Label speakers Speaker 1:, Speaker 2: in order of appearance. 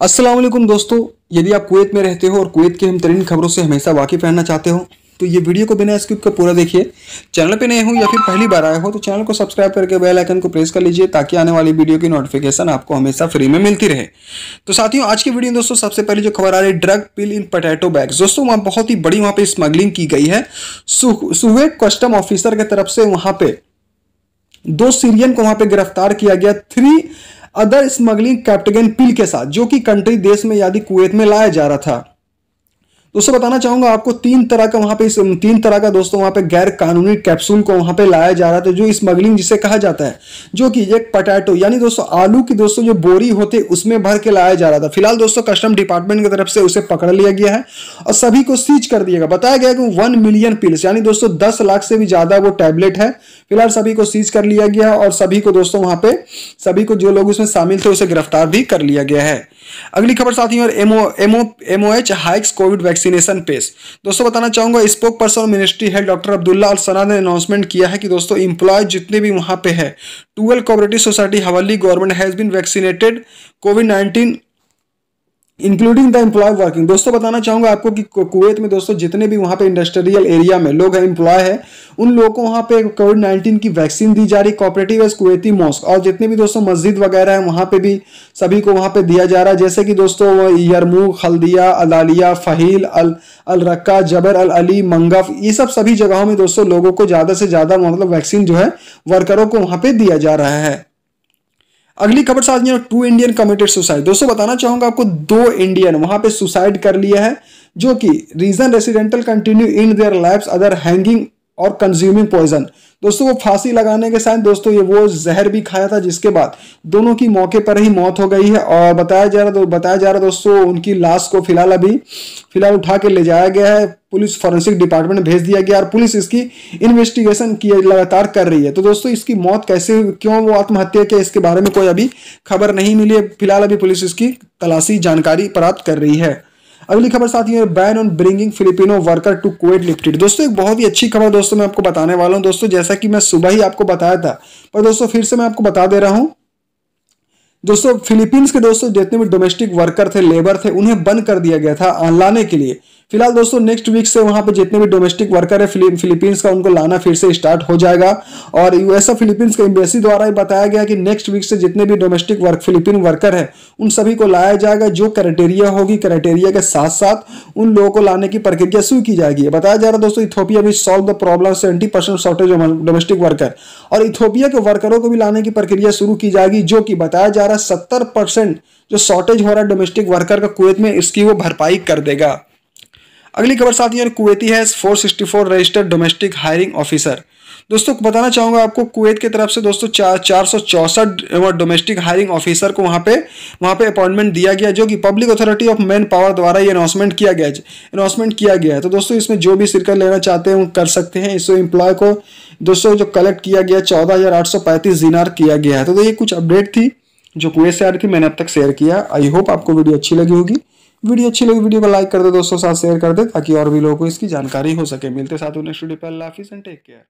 Speaker 1: असलम दोस्तों, यदि आप कुवैत में रहते हो और कुवैत की हम तरीन खबरों से हमेशा वाकिफ रहना चाहते हो तो ये वीडियो को बिना स्किप का पूरा देखिए। चैनल पे नए हो या फिर पहली बार आए हो तो चैनल को सब्सक्राइब करके बेल आइकन को प्रेस कर लीजिए, ताकि आने वाली वीडियो की नोटिफिकेशन आपको हमेशा फ्री में मिलती रहे। तो साथियों, आज की वीडियो दोस्तों, सबसे पहले जो खबर आ रही है drug pill in potato bags दोस्तों, वहाँ बहुत ही बड़ी वहाँ पे स्मगलिंग की गई है। सुवेक कस्टम ऑफिसर की तरफ़ से वहाँ पे दो सीरियन को वहाँ पे गिरफ़्तार किया गया। Three other smuggling Captagon pill के साथ, जो कि कंट्री देश में यादि कुवैत में लाया जा रहा था। दोस्तों बताना चाहूँगा, आपको तीन तरह का वहाँ पे तीन तरह का दोस्तों वहाँ पे गैर कानूनी कैप्सूल को वहाँ पे लाया जा रहा था, जो स्मगलिंग जिसे कहा जाता है, जो कि एक पटैटो यानी दोस्तों आलू की दोस्तों जो बोरी होते उसमें भर के लाया जा रहा था। फ़िलहाल दोस्तों कस्टम डिपार्टमेंट की तरफ़ से उसे पकड़ लिया गया है और सभी को सीज कर दिया गया। बताया गया कि वन मिलियन पिल्स यानी दोस्तों दस लाख से भी ज़्यादा वो टैबलेट है। फ़िलहाल सभी को सीज कर लिया गया और सभी को दोस्तों वहाँ पे, सभी को जो लोग उसमें शामिल थे उसे गिरफ़्तार भी कर लिया गया है। अगली खबर साथी और MO MO MOH hikes covid vaccination pace दोस्तों, बताना चाहूँगा स्पोक पर्सन मिनिस्ट्री है डॉक्टर अब्दुल्ला अल सना ने अनाउंसमेंट किया है कि दोस्तों इंप्लॉय जितने भी वहाँ पे है twelve cooperative society Hawally government has been vaccinated covid nineteen including the employ working दोस्तों, बताना चाहूँगा आपको कि कुवैत में दोस्तों, जितने भी वहाँ पे इंडस्ट्रियल एरिया में लोग हैं एम्प्लॉय है, उन लोगों को वहाँ पे कोविड नाइन्टीन की वैक्सीन दी जा रही कॉपरेटिव एस कुवैती मॉस्क और जितने भी दोस्तों, मस्जिद वगैरह है, वहाँ पे भी सभी को वहाँ पे दिया जा रहा है। जैसे कि दोस्तों यरमूक हल्दिया अलालिया, फहील, अल अल रक्का जबर अल अली मंगफ, ये सब सभी जगहों में दोस्तों, लोगों को ज़्यादा से ज़्यादा मतलब वैक्सीन जो है वर्करों को वहाँ पे दिया जा रहा है। अगली खबर साथ टू इंडियन कमिटेड सुसाइड दोस्तों, बताना चाहूँगा आपको, दो इंडियन वहाँ पे सुसाइड कर लिया है, जो कि reason residential continue in their life other hanging और कंज्यूमिंग पॉइजन दोस्तों, वो फांसी लगाने के साथ दोस्तों ये वो जहर भी खाया था, जिसके बाद दोनों की मौके पर ही मौत हो गई है। और बताया जा रहा बताया जा रहा दोस्तों, उनकी लाश को फ़िलहाल अभी, फ़िलहाल उठा के ले जाया गया है। पुलिस फॉरेंसिक डिपार्टमेंट भेज दिया गया और पुलिस इसकी इन्वेस्टिगेशन की लगातार कर रही है। तो दोस्तों, इसकी मौत कैसे, क्यों वो आत्महत्या किया, इसके बारे में कोई अभी खबर नहीं मिली है। फ़िलहाल अभी पुलिस इसकी तलाशी जानकारी प्राप्त कर रही है। अगली खबर साथ ही ban on bringing Filipino worker to covid lifted दोस्तों, एक बहुत ही अच्छी खबर दोस्तों मैं आपको बताने वाला हूँ दोस्तों, जैसा कि मैं सुबह ही आपको बताया था। पर दोस्तों, फिर से मैं आपको बता दे रहा हूँ। दोस्तों फिलीपींस के दोस्तों, जितने भी डोमेस्टिक वर्कर थे लेबर थे, उन्हें बंद कर दिया गया था लाने के लिए। फ़िलहाल दोस्तों नेक्स्ट वीक से वहाँ पे जितने भी डोमेस्टिक वर्कर है फिलीपींस का उनको लाना फिर से स्टार्ट हो जाएगा। और यूएसए फिलीपींस के एम्बेसी द्वारा ही बताया गया कि नेक्स्ट वीक से जितने भी डोमेस्टिक वर्क फिलीपीन वर्कर है, उन सभी को लाया जाएगा, जो क्राइटेरिया होगी क्राइटेरिया के साथ साथ उन लोगों को लाने की प्रक्रिया शुरू की जाएगी। बताया जा रहा है दोस्तों इथोपिया भी solve the problem seventy percent shortage domestic worker और इथोपिया के वर्करों को भी लाने की प्रक्रिया शुरू की जाएगी, जो कि बताया जा रहा है सत्तर परसेंट जो शॉर्टेज हो रहा है डोमेस्टिक वर्कर का कुवैत में, इसकी वो भरपाई कर देगा। अगली खबर साथ ही कुवैती है 464 रजिस्टर्ड डोमेस्टिक हायरिंग ऑफिसर दोस्तों बताना चाहूँगा आपको कुवैत की तरफ़ से दोस्तों चार चार सौ चौसठ डोमेस्टिक हायरिंग ऑफिसर को वहाँ पे वहाँ पे अपॉइंटमेंट दिया गया जो कि public authority of man power द्वारा ये अनाउंसमेंट किया गया अनाउंसमेंट किया गया है। तो दोस्तों इसमें जो भी शिरकत लेना चाहते हैं वो कर सकते हैं। इस एम्प्लॉय को दोस्तों जो कलेक्ट किया गया चौदह हज़ार आठ सौ किया गया है। तो, तो ये कुछ अपडेट थी जो कुवैत से आ रही थी मैंने अब तक शेयर किया। आई होप आपको वीडियो अच्छी लगी होगी। वीडियो अच्छी लगी, वीडियो को लाइक कर दे, दोस्तों साथ शेयर कर दे, ताकि और भी लोगों को इसकी जानकारी हो सके। मिलते साथ उन्हें वीडियो पर अल्लाह एंड टेक केयर